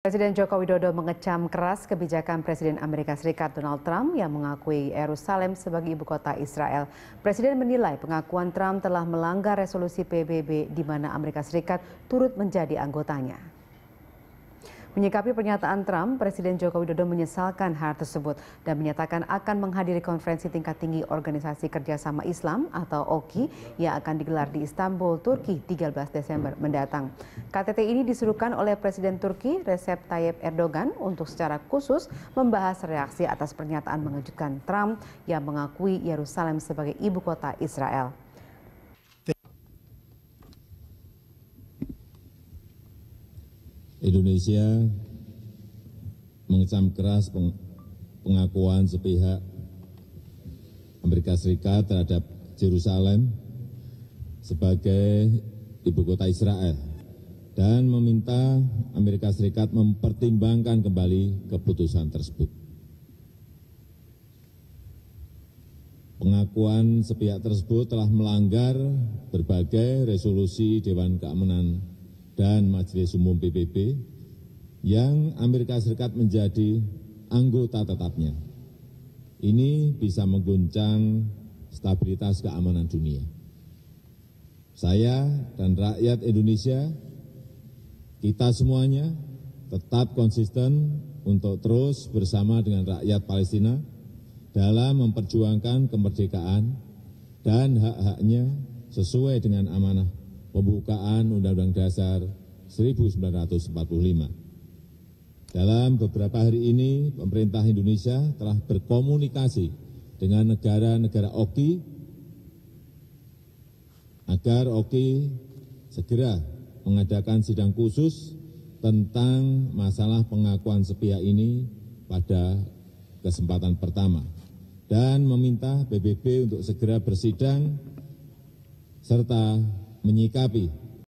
Presiden Joko Widodo mengecam keras kebijakan Presiden Amerika Serikat Donald Trump yang mengakui Yerusalem sebagai ibu kota Israel. Presiden menilai pengakuan Trump telah melanggar resolusi PBB di mana Amerika Serikat turut menjadi anggotanya. Menyikapi pernyataan Trump, Presiden Joko Widodo menyesalkan hal tersebut dan menyatakan akan menghadiri konferensi tingkat tinggi Organisasi Kerjasama Islam atau OKI yang akan digelar di Istanbul, Turki 13 Desember mendatang. KTT ini disuruhkan oleh Presiden Turki Recep Tayyip Erdogan untuk secara khusus membahas reaksi atas pernyataan mengejutkan Trump yang mengakui Yerusalem sebagai ibu kota Israel. Indonesia mengecam keras pengakuan sepihak Amerika Serikat terhadap Jerusalem sebagai ibu kota Israel dan meminta Amerika Serikat mempertimbangkan kembali keputusan tersebut. Pengakuan sepihak tersebut telah melanggar berbagai resolusi Dewan Keamanan dan Majelis Umum PBB yang Amerika Serikat menjadi anggota tetapnya. Ini bisa mengguncang stabilitas keamanan dunia. Saya dan rakyat Indonesia, kita semuanya tetap konsisten untuk terus bersama dengan rakyat Palestina dalam memperjuangkan kemerdekaan dan hak-haknya sesuai dengan amanah pembukaan Undang-Undang Dasar 1945. Dalam beberapa hari ini, pemerintah Indonesia telah berkomunikasi dengan negara-negara OKI agar OKI segera mengadakan sidang khusus tentang masalah pengakuan sepihak ini pada kesempatan pertama dan meminta PBB untuk segera bersidang serta menyikapi